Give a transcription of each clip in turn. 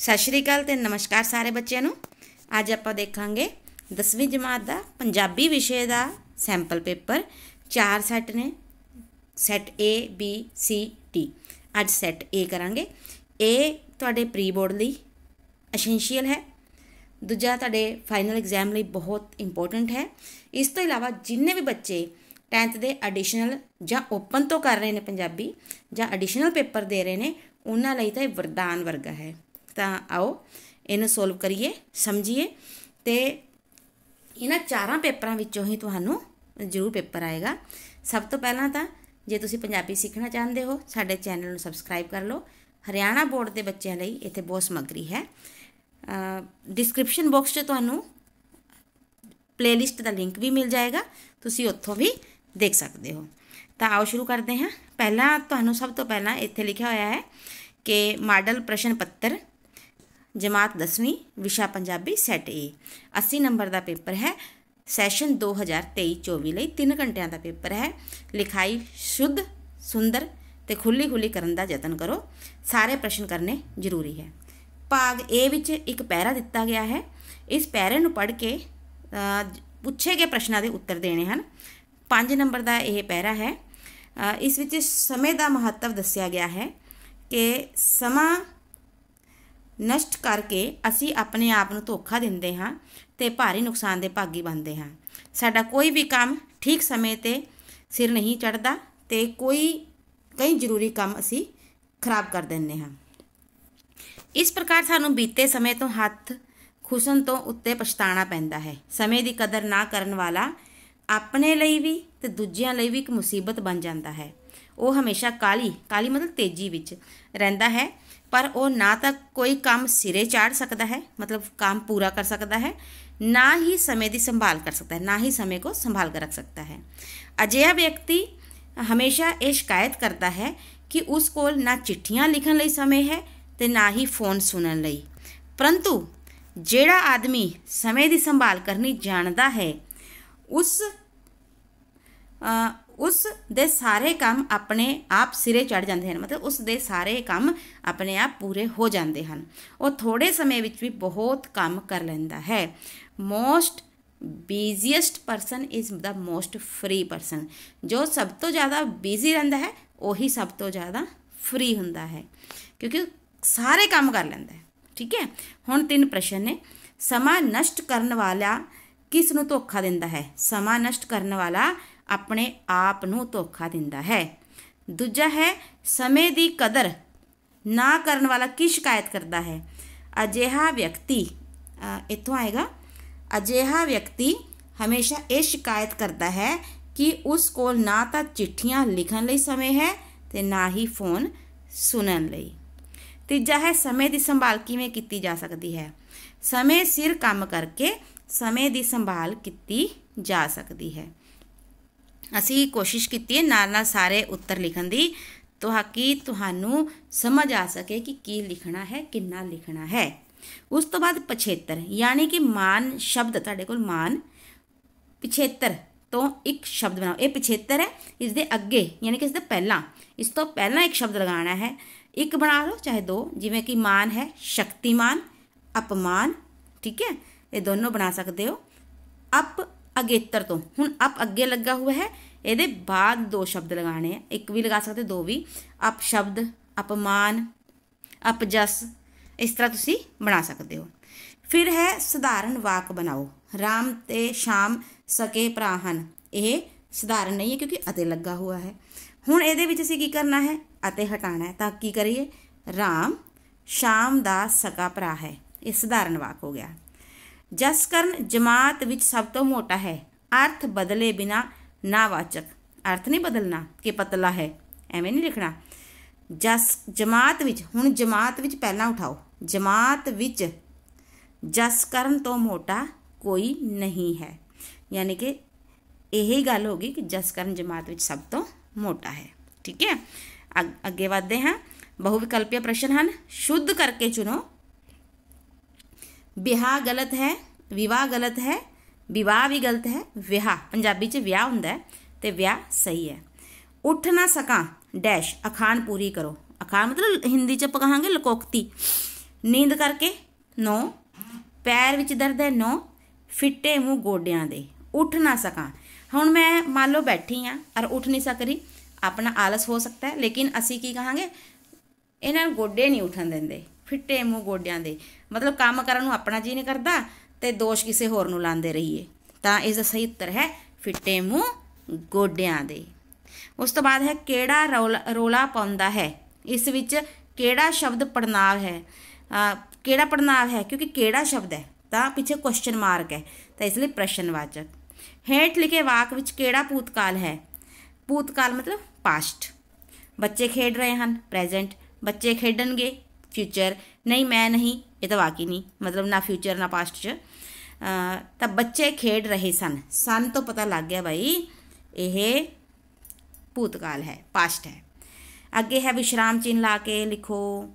ਸਤਿ ਸ਼੍ਰੀ ਅਕਾਲ ਤੇ ਨਮਸਕਾਰ ਸਾਰੇ ਬੱਚਿਆਂ ਨੂੰ ਅੱਜ ਆਪਾਂ ਦੇਖਾਂਗੇ 10ਵੀਂ ਜਮਾਤ ਦਾ ਪੰਜਾਬੀ ਵਿਸ਼ੇ ਦਾ ਸੈਂਪਲ ਪੇਪਰ ਚਾਰ ਸੈੱਟ ਨੇ set A B C D ਅੱਜ ਸੈੱਟ A ਕਰਾਂਗੇ ਇਹ ਤੁਹਾਡੇ ਪ੍ਰੀ ਬੋਰਡ ਲਈ ਐਸੈਂਸ਼ੀਅਲ ਹੈ ਦੂਜਾ ਤੁਹਾਡੇ ਫਾਈਨਲ ਐਗਜ਼ਾਮ ਲਈ ਬਹੁਤ ਇੰਪੋਰਟੈਂਟ ਹੈ ਇਸ ਤੋਂ ਇਲਾਵਾ ਜਿੰਨੇ ਵੀ ਬੱਚੇ 10th ਦੇ ਐਡੀਸ਼ਨਲ ਜਾਂ ਓਪਨ ਤੋਂ ਕਰ ਰਹੇ ਨੇ ਪੰਜਾਬੀ ਜਾਂ ਐਡੀਸ਼ਨਲ ਪੇਪਰ ਦੇ ਰਹੇ ਨੇ ਉਹਨਾਂ ਲਈ ਤਾਂ ਇਹ ਵਰਦਾਨ ਵਰਗਾ ਹੈ ਤਾਂ ਆਓ ਇਹਨੂੰ ਸੋਲਵ ਕਰੀਏ ਸਮਝੀਏ ਤੇ ਇਹਨਾਂ ਚਾਰਾਂ ਪੇਪਰਾਂ ਵਿੱਚੋਂ ਹੀ ਤੁਹਾਨੂੰ ਜ਼ਰੂਰ ਪੇਪਰ ਆਏਗਾ ਸਭ ਤੋਂ ਪਹਿਲਾਂ ਤਾਂ ਜੇ ਤੁਸੀਂ ਪੰਜਾਬੀ ਸਿੱਖਣਾ ਚਾਹੁੰਦੇ ਹੋ ਸਾਡੇ ਚੈਨਲ ਨੂੰ ਸਬਸਕ੍ਰਾਈਬ ਕਰ ਲਓ ਹਰਿਆਣਾ ਬੋਰਡ ਦੇ ਬੱਚਿਆਂ ਲਈ ਇੱਥੇ ਬਹੁਤ ਸਮੱਗਰੀ ਹੈ ਡਿਸਕ੍ਰਿਪਸ਼ਨ ਬਾਕਸ 'ਚ ਤੁਹਾਨੂੰ ਪਲੇਲਿਸਟ ਦਾ ਲਿੰਕ ਵੀ ਮਿਲ ਜਾਏਗਾ ਤੁਸੀਂ ਉੱਥੋਂ ਵੀ ਦੇਖ ਸਕਦੇ ਹੋ ਤਾਂ ਆਓ ਸ਼ੁਰੂ ਕਰਦੇ ਹਾਂ ਪਹਿਲਾਂ ਤੁਹਾਨੂੰ ਸਭ ਤੋਂ ਪਹਿਲਾਂ ਇੱਥੇ ਲਿਖਿਆ ਹੋਇਆ ਹੈ ਕਿ ਮਾਡਲ ਪ੍ਰਸ਼ਨ ਪੱਤਰ ਜਮਾਤ 10ਵੀਂ ਵਿਸ਼ਾ ਪੰਜਾਬੀ ਸੈੱਟ ਏ 80 ਨੰਬਰ ਦਾ ਪੇਪਰ ਹੈ ਸੈਸ਼ਨ 2023-24 ਲਈ 3 ਘੰਟਿਆਂ ਦਾ ਪੇਪਰ ਹੈ ਲਿਖਾਈ ਸ਼ੁੱਧ ਸੁੰਦਰ ਤੇ ਖੁੱਲੀ ਖੁੱਲੀ ਕਰਨ ਦਾ ਯਤਨ ਕਰੋ ਸਾਰੇ ਪ੍ਰਸ਼ਨ ਕਰਨੇ ਜ਼ਰੂਰੀ ਹੈ ਭਾਗ A ਵਿੱਚ ਇੱਕ ਪੈਰਾ ਦਿੱਤਾ ਗਿਆ ਹੈ ਇਸ ਪੈਰੇ ਨੂੰ ਪੜ੍ਹ ਕੇ ਪੁੱਛੇ ਗਏ ਪ੍ਰਸ਼ਨਾਂ ਦੇ ਉੱਤਰ ਦੇਣੇ ਹਨ 5 ਨੰਬਰ ਦਾ ਇਹ ਪੈਰਾ ਹੈ ਇਸ ਵਿੱਚ ਸਮੇਂ ਦਾ ਮਹੱਤਵ ਦੱਸਿਆ ਗਿਆ ਹੈ ਕਿ ਸਮਾਂ ਨਸ਼ਟ ਕਰਕੇ ਅਸੀਂ ਆਪਣੇ ਆਪ ਨੂੰ ਧੋਖਾ ਦਿੰਦੇ ਹਾਂ ਤੇ ਭਾਰੀ ਨੁਕਸਾਨ ਦੇ ਭਾਗੀ ਬਣਦੇ ਹਾਂ ਸਾਡਾ ਕੋਈ ਵੀ ਕੰਮ ਠੀਕ ਸਮੇਂ ਤੇ ਸਿਰ ਨਹੀਂ ਚੜਦਾ ਤੇ ਕੋਈ ਕਈ ਜ਼ਰੂਰੀ ਕੰਮ ਅਸੀਂ ਖਰਾਬ ਕਰ ਦਿੰਦੇ ਹਾਂ ਇਸ ਪ੍ਰਕਾਰ ਸਾਨੂੰ ਬੀਤੇ ਸਮੇਂ ਤੋਂ ਹੱਥ ਖੁਸਨ ਤੋਂ ਉੱਤੇ ਪਛਤਾਣਾ ਪੈਂਦਾ ਹੈ ਸਮੇਂ ਦੀ ਕਦਰ ਨਾ ਕਰਨ ਵਾਲਾ ਆਪਣੇ ਲਈ ਵੀ ਤੇ ਦੂਜਿਆਂ ਲਈ ਵੀ ਇੱਕ ਮੁਸੀਬਤ ਬਣ ਜਾਂਦਾ ਹੈ ਉਹ ਹਮੇਸ਼ਾ ਕਾਲੀ ਕਾਲੀ ਮਤਲਬ ਤੇਜ਼ੀ ਵਿੱਚ ਰਹਿੰਦਾ ਹੈ ਪਰ ਉਹ ਨਾ ਤਾਂ ਕੋਈ ਕੰਮ ਸਿਰੇ ਚਾੜ ਸਕਦਾ ਹੈ ਮਤਲਬ ਕੰਮ ਪੂਰਾ ਕਰ ਸਕਦਾ ਹੈ ਨਾ ਹੀ ਸਮੇਂ ਦੀ ਸੰਭਾਲ ਕਰ ਸਕਦਾ ਹੈ ਨਾ ਹੀ ਸਮੇਂ ਕੋ ਸੰਭਾਲ ਕਰ ਰੱਖ ਸਕਦਾ ਹੈ ਅਜਿਹਾ ਵਿਅਕਤੀ ਹਮੇਸ਼ਾ ਇਹ ਸ਼ਿਕਾਇਤ ਕਰਦਾ ਹੈ ਕਿ ਉਸ ਕੋਲ ਨਾ ਚਿੱਠੀਆਂ ਲਿਖਣ ਲਈ ਸਮੇਂ ਹੈ ਤੇ ਨਾ ਹੀ ਫੋਨ ਸੁਣਨ ਲਈ ਪਰੰਤੂ ਜਿਹੜਾ ਆਦਮੀ ਸਮੇਂ ਦੀ ਸੰਭਾਲ ਕਰਨੀ ਜਾਣਦਾ ਹੈ ਉਸ ਉਸ ਦੇ ਸਾਰੇ ਕੰਮ ਆਪਣੇ ਆਪ ਸਿਰੇ ਚੜ ਜਾਂਦੇ ਹਨ ਮਤਲਬ ਉਸ ਦੇ ਸਾਰੇ ਕੰਮ ਆਪਣੇ ਆਪ ਪੂਰੇ ਹੋ ਜਾਂਦੇ ਹਨ ਉਹ ਥੋੜੇ ਸਮੇਂ ਵਿੱਚ ਵੀ ਬਹੁਤ ਕੰਮ ਕਰ ਲੈਂਦਾ ਹੈ most busiest person is the most free person ਜੋ ਸਭ ਤੋਂ ਜ਼ਿਆਦਾ ਬਿਜ਼ੀ ਰਹਿੰਦਾ ਹੈ ਉਹੀ ਸਭ ਤੋਂ ਜ਼ਿਆਦਾ ਫ੍ਰੀ ਹੁੰਦਾ ਹੈ ਕਿਉਂਕਿ ਸਾਰੇ ਕੰਮ ਕਰ ਲੈਂਦਾ ਹੈ ਠੀਕ ਹੈ ਹੁਣ ਤਿੰਨ ਪ੍ਰਸ਼ਨ ਨੇ ਸਮਾਂ ਨਸ਼ਟ ਕਰਨ ਵਾਲਾ ਕਿਸ ਨੂੰ ਧੋਖਾ ਦਿੰਦਾ ਹੈ ਸਮਾਂ ਨਸ਼ਟ ਕਰਨ ਵਾਲਾ ਆਪਣੇ ਆਪ ਨੂੰ ਧੋਖਾ ਦਿੰਦਾ ਹੈ ਦੂਜਾ ਹੈ ਸਮੇਂ ਦੀ ਕਦਰ ਨਾ ਕਰਨ ਵਾਲਾ ਕੀ ਸ਼ਿਕਾਇਤ ਕਰਦਾ ਹੈ ਅਜਿਹਾ ਵਿਅਕਤੀ ਇੱਥੋਂ ਆਏਗਾ ਅਜਿਹਾ ਵਿਅਕਤੀ ਹਮੇਸ਼ਾ ਇਹ ਸ਼ਿਕਾਇਤ ਕਰਦਾ ਹੈ ਕਿ ਉਸ ਕੋਲ ਨਾ ਤਾਂ ਚਿੱਠੀਆਂ ਲਿਖਣ ਲਈ ਸਮੇਂ ਹੈ ਤੇ ਨਾ ਹੀ ਫੋਨ ਸੁਣਨ ਲਈ ਤੀਜਾ ਹੈ ਸਮੇਂ ਦੀ ਸੰਭਾਲ ਕਿਵੇਂ ਕੀਤੀ ਜਾ ਸਕਦੀ ਹੈ ਸਮੇਂ ਸਿਰ ਕੰਮ ਕਰਕੇ ਸਮੇਂ ਦੀ ਸੰਭਾਲ ਕੀਤੀ ਜਾ ਸਕਦੀ ਹੈ ਅਸੀਂ ਕੋਸ਼ਿਸ਼ ਕੀਤੀ ਹੈ ਨਾਲ ਨਾਲ ਸਾਰੇ ਉੱਤਰ ਲਿਖਣ ਦੀ ਕਿ ਤੁਹਾਨੂੰ ਸਮਝ ਆ ਸਕੇ ਕਿ ਕੀ ਲਿਖਣਾ ਹੈ ਕਿੰਨਾ ਲਿਖਣਾ ਹੈ ਉਸ ਤੋਂ ਬਾਅਦ ਪਛੇਤਰ ਯਾਨੀ ਕਿ ਮਾਨ ਸ਼ਬਦ ਤੁਹਾਡੇ ਕੋਲ ਮਾਨ ਪਿਛੇਤਰ ਤੋਂ ਇੱਕ ਸ਼ਬਦ ਬਣਾਓ ਇਹ ਪਿਛੇਤਰ ਹੈ ਇਸ ਦੇ ਅੱਗੇ ਯਾਨੀ ਕਿ ਇਸ ਦੇ ਪਹਿਲਾਂ ਇਸ ਤੋਂ ਪਹਿਲਾਂ ਇੱਕ ਸ਼ਬਦ ਲਗਾਉਣਾ ਹੈ ਇੱਕ ਬਣਾ ਲਓ ਚਾਹੇ ਦੋ ਜਿਵੇਂ ਕਿ ਮਾਨ ਹੈ ਸ਼ਕਤੀਮਾਨ ਅਪਮਾਨ ਠੀਕ ਹੈ ਇਹ ਦੋਨੋਂ ਬਣਾ ਸਕਦੇ ਹੋ ਅਪ ਅਗੇਤਰ ਤੋਂ ਹੁਣ ਅਪ ਅੱਗੇ ਲੱਗਾ ਹੋਇਆ ਹੈ ਇਹਦੇ ਬਾਅਦ ਦੋ ਸ਼ਬਦ ਲਗਾਣੇ ਆ ਇੱਕ ਵੀ ਲਗਾ ਸਕਦੇ ਦੋ ਵੀ ਅਪ ਸ਼ਬਦ ਅਪਮਾਨ ਅਪਜਸ ਇਸ ਤਰ੍ਹਾਂ ਤੁਸੀਂ ਬਣਾ ਸਕਦੇ ਹੋ ਫਿਰ ਹੈ ਸਧਾਰਨ ਵਾਕ ਬਣਾਓ ਰਾਮ ਤੇ ਸ਼ਾਮ ਸਕੇ ਭਰਾ ਹਨ ਇਹ ਸਧਾਰਨ ਨਹੀਂ ਹੈ ਕਿਉਂਕਿ ਅਤੇ ਲੱਗਾ ਹੋਇਆ ਹੈ ਹੁਣ ਇਹਦੇ ਵਿੱਚ ਅਸੀਂ ਕੀ ਕਰਨਾ ਹੈ ਅਤੇ ਹਟਾਣਾ ਹੈ ਤਾਂ ਕੀ ਕਰੀਏ ਰਾਮ ਸ਼ਾਮ ਦਾ ਸਕਾ ਭਰਾ ਹੈ ਇਹ ਸਧਾਰਨ ਵਾਕ ਹੋ ਗਿਆ जसकरण जमात विच सब तो मोटा है। अर्थ बदले बिना नावाचक। अर्थ नहीं बदलना, कि पतला है एवें नहीं लिखना। जस, जमात विच हूँ जमात विच पहला उठाओ। जमात विच जसकरण तो मोटा कोई नहीं है। यानी कि यही गल होगी कि जसकरण जमात विच सब तो मोटा है। ठीक है? अग अगे वे हैं। बहुविकल्पीय प्रश्न हैं शुद्ध करके चुनो ਵਿਆਹ ਗਲਤ ਹੈ ਵਿਵਾਹ ਗਲਤ ਹੈ ਵਿਵਾਹ ਵੀ ਗਲਤ ਹੈ ਵਿਆਹ ਪੰਜਾਬੀ 'ਚ ਵਿਆਹ ਹੁੰਦਾ ਤੇ ਵਿਆਹ ਸਹੀ ਹੈ ਉੱਠ ਨਾ ਸਕਾਂ ਡੈਸ਼ ਅਖਾਨ ਪੂਰੀ ਕਰੋ ਅਖਾਨ ਮਤਲਬ ਹਿੰਦੀ 'ਚ ਆਪਾਂ ਕਹਾਂਗੇ ਲਕੋਕਤੀ ਨੀਂਦ ਕਰਕੇ 9 ਪੈਰ ਵਿੱਚ ਦਰਦ ਹੈ 9 ਫਿੱਟੇ ਮੂੰਹ ਗੋਡਿਆਂ ਦੇ ਉੱਠ ਨਾ ਸਕਾਂ ਹੁਣ ਮੈਂ ਮੰਨ ਲਓ ਬੈਠੀ ਆ ਔਰ ਉੱਠ ਨਹੀਂ ਸਕ ਰਹੀ ਆਪਣਾ ਆਲਸ ਹੋ ਸਕਦਾ ਹੈ ਲੇਕਿਨ ਅਸੀਂ ਕੀ ਕਹਾਂਗੇ ਇਹਨਾਂ ਨੂੰ ਗੋਡੇ ਨਹੀਂ ਉਠਣ ਦਿੰਦੇ ਫਿੱਟੇ ਮੂੰਹ ਗੋਡਿਆਂ ਦੇ ਮਤਲਬ ਕੰਮ ਕਰਨ ਨੂੰ ਆਪਣਾ ਜੀ ਨਹੀਂ ਕਰਦਾ ਤੇ ਦੋਸ਼ ਕਿਸੇ ਹੋਰ ਨੂੰ ਲਾਉਂਦੇ ਰਹੀਏ ਤਾਂ ਇਸ ਦਾ ਸਹੀ ਉੱਤਰ ਹੈ ਫਿੱਟੇ ਮੂੰਹ ਗੋਡਿਆਂ ਦੇ ਉਸ ਤੋਂ ਬਾਅਦ ਹੈ ਕਿਹੜਾ ਰੋਲਾ ਪਾਉਂਦਾ ਹੈ ਇਸ ਵਿੱਚ ਕਿਹੜਾ ਸ਼ਬਦ ਪੜਨਾਵ ਹੈ ਕਿਹੜਾ ਪੜਨਾਵ ਹੈ ਕਿਉਂਕਿ ਕਿਹੜਾ ਸ਼ਬਦ ਹੈ ਤਾਂ ਪਿੱਛੇ ਕੁਐਸਚਨ ਮਾਰਕ ਹੈ ਤਾਂ ਇਸ ਲਈ ਪ੍ਰਸ਼ਨਵਾਚਕ ਹੇਠ ਲਿਖੇ ਵਾਕ ਵਿੱਚ ਕਿਹੜਾ ਭੂਤਕਾਲ ਹੈ ਭੂਤਕਾਲ ਮਤਲਬ ਪਾਸਟ ਬੱਚੇ ਖੇਡ ਰਹੇ ਹਨ ਪ੍ਰੈਜ਼ੈਂਟ ਬੱਚੇ ਖੇਡਣਗੇ ਫਿਊਚਰ ਨਹੀਂ ਮੈਂ ਨਹੀਂ ਇਹ ਤਾਂ ਵਾਕੀ ਨਹੀਂ ਮਤਲਬ ਨਾ ਫਿਊਚਰ ਨਾ ਪਾਸਟ ਚ ਤਾਂ ਬੱਚੇ ਖੇਡ ਰਹੇ ਸਨ ਸਨ ਤੋਂ ਪਤਾ ਲੱਗ ਗਿਆ ਭਾਈ ਇਹ ਭੂਤਕਾਲ ਹੈ ਪਾਸਟ ਹੈ ਅੱਗੇ ਹੈ ਵਿਸ਼ਰਾਮ ਚਿੰਨ ਲਾ ਕੇ ਲਿਖੋ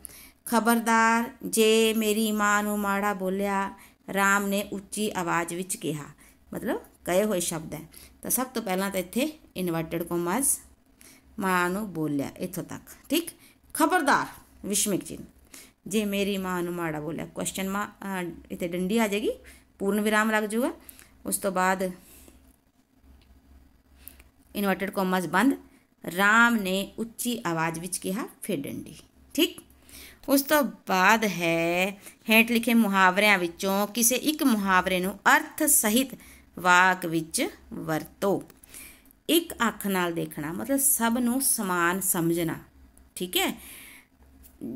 ਖਬਰਦਾਰ ਜੇ ਮੇਰੀ ਮਾਂ ਨੂੰ ਮਾੜਾ ਬੋਲਿਆ ਰਾਮ ਨੇ ਉੱਚੀ ਆਵਾਜ਼ ਵਿੱਚ ਕਿਹਾ ਮਤਲਬ ਕਹੇ ਹੋਏ ਸ਼ਬਦ ਹੈ ਤਾਂ ਸਭ ਤੋਂ ਪਹਿਲਾਂ ਤਾਂ ਇੱਥੇ ਇਨਵਰਟਡ ਕੋਮਾਸ ਮਾਂ ਨੂੰ ਬੋਲਿਆ ਇੱਥੋਂ ਤੱਕ ਠੀਕ ਖਬਰਦਾਰ ਵਿਸ਼ਮਿਕ ਚਿੰਨ ਜੇ ਮੇਰੀ ਮਾਂ ਨੂੰ ਮਾੜਾ ਬੋਲਿਆ ਕੁਐਸਚਨ ਮਾ ਇੱਥੇ ਡੰਡੀ ਆ ਜਾਏਗੀ, ਪੂਰਨ ਵਿਰਾਮ ਲੱਗ ਜਾਊਗਾ। ਉਸ ਤੋਂ ਬਾਅਦ ਇਨਵਰਟਡ ਕੋਮਾਸ ਬੰਦ, ਰਾਮ ਨੇ ਉੱਚੀ ਆਵਾਜ਼ ਵਿੱਚ ਕਿਹਾ, ਫਿਰ ਡੰਡੀ। ਠੀਕ? ਉਸ ਤੋਂ ਬਾਅਦ ਹੈ, ਹੇਠ ਲਿਖੇ ਮੁਹਾਵਰਿਆਂ ਵਿੱਚੋਂ ਕਿਸੇ ਇੱਕ ਮੁਹਾਵਰੇ ਨੂੰ ਅਰਥ ਸਹਿਤ ਵਾਕ ਵਿੱਚ ਵਰਤੋ। ਇੱਕ ਅੱਖ ਨਾਲ ਦੇਖਣਾ, ਮਤਲਬ ਸਭ ਨੂੰ ਸਮਾਨ ਸਮਝਣਾ। ਠੀਕ ਹੈ?